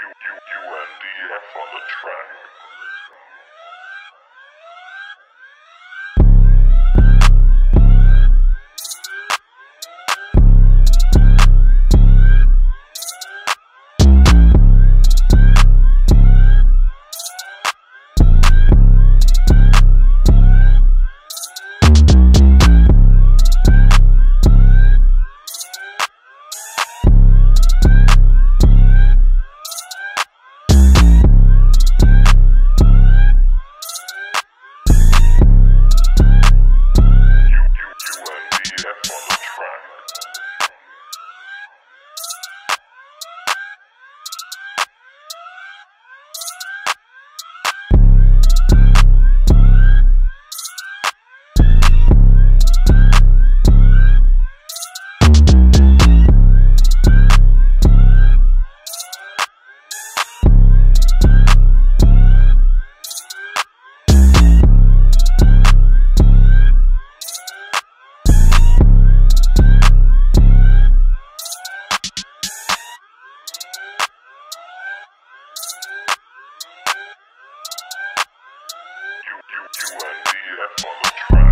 U U U N D F on the track. U.N.D.F. on the track.